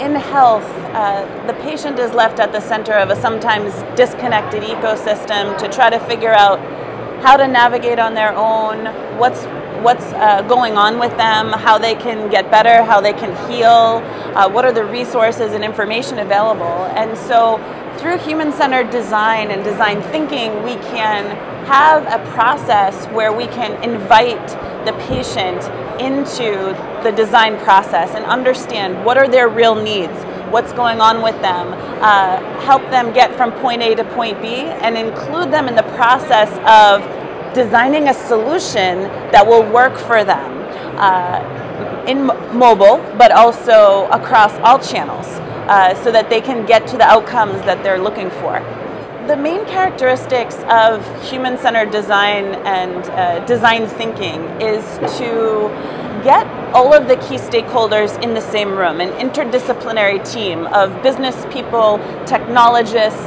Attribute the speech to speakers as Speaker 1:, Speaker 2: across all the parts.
Speaker 1: in health, uh, the patient is left at the center of a sometimes disconnected ecosystem to try to figure out how to navigate on their own, what's what's uh, going on with them, how they can get better, how they can heal, uh, what are the resources and information available. And so through human-centered design and design thinking, we can have a process where we can invite the patient into the design process and understand what are their real needs, what's going on with them, uh, help them get from point A to point B, and include them in the process of designing a solution that will work for them uh, in mobile, but also across all channels, uh, so that they can get to the outcomes that they're looking for. The main characteristics of human-centered design and uh, design thinking is to get all of the key stakeholders in the same room, an interdisciplinary team of business people, technologists,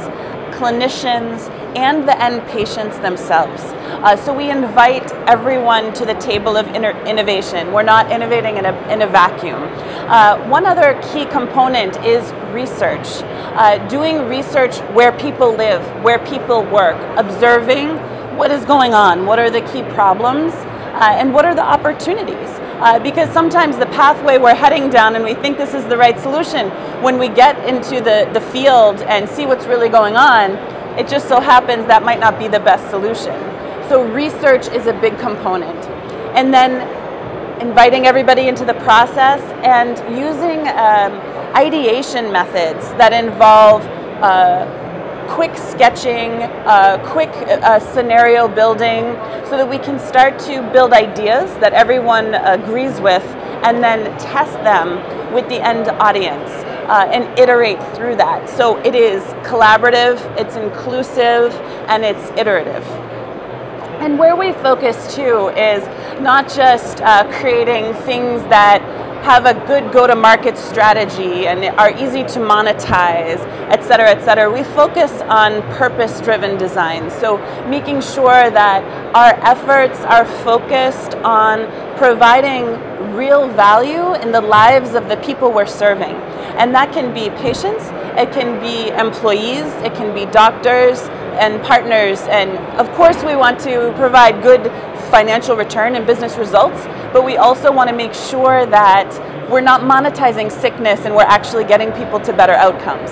Speaker 1: clinicians, and the end patients themselves. Uh, so we invite everyone to the table of innovation. We're not innovating in a, in a vacuum. Uh, one other key component is research. Uh, doing research where people live, where people work, observing what is going on, what are the key problems, uh, and what are the opportunities. Uh, because sometimes the pathway we're heading down and we think this is the right solution, when we get into the, the field and see what's really going on, it just so happens that might not be the best solution. So research is a big component. And then inviting everybody into the process and using um, ideation methods that involve uh, quick sketching, uh, quick uh, scenario building, so that we can start to build ideas that everyone agrees with and then test them with the end audience uh, and iterate through that. So it is collaborative, it's inclusive, and it's iterative. And where we focus too is not just uh, creating things that have a good go-to-market strategy and are easy to monetize, et cetera, et cetera. We focus on purpose-driven design. So making sure that our efforts are focused on providing real value in the lives of the people we're serving. And that can be patients, it can be employees, it can be doctors and partners. And of course we want to provide good financial return and business results, but we also want to make sure that we're not monetizing sickness and we're actually getting people to better outcomes.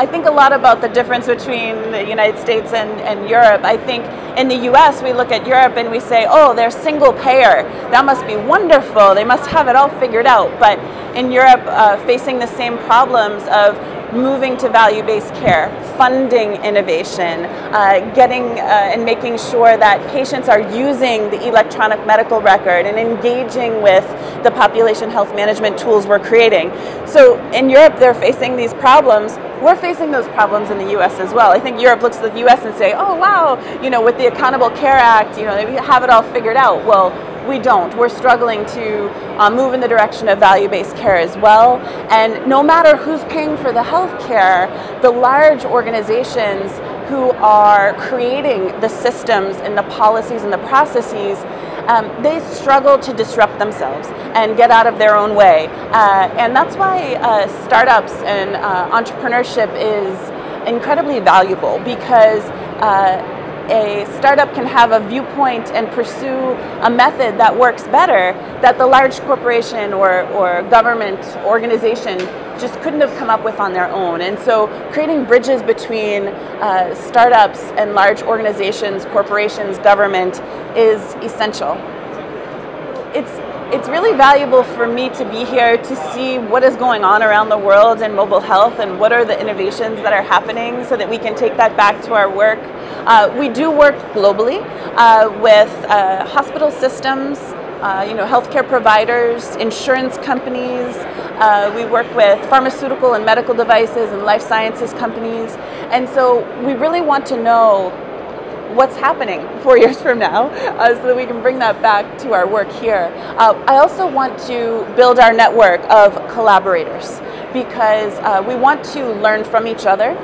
Speaker 1: I think a lot about the difference between the United States and, and Europe. I think in the US, we look at Europe and we say, oh, they're single payer. That must be wonderful. They must have it all figured out. But in Europe, uh, facing the same problems of moving to value-based care, funding innovation, uh, getting uh, and making sure that patients are using the electronic medical record and engaging with the population health management tools we're creating. So in Europe, they're facing these problems. We're facing those problems in the U.S. as well. I think Europe looks at the U.S. and say, "Oh wow, you know, with the Accountable Care Act, you know, they have it all figured out." Well, we don't. We're struggling to uh, move in the direction of value-based care as well. And no matter who's paying for the health care, the large organizations who are creating the systems and the policies and the processes um, they struggle to disrupt themselves and get out of their own way. Uh, and that's why uh, startups and uh, entrepreneurship is incredibly valuable because uh, a startup can have a viewpoint and pursue a method that works better that the large corporation or, or government organization just couldn't have come up with on their own. And so creating bridges between uh, startups and large organizations, corporations, government is essential. It's it's really valuable for me to be here to see what is going on around the world in mobile health and what are the innovations that are happening so that we can take that back to our work. Uh, we do work globally uh, with uh, hospital systems, uh, you know, healthcare providers, insurance companies. Uh, we work with pharmaceutical and medical devices and life sciences companies. And so we really want to know what's happening four years from now uh, so that we can bring that back to our work here. Uh, I also want to build our network of collaborators because uh, we want to learn from each other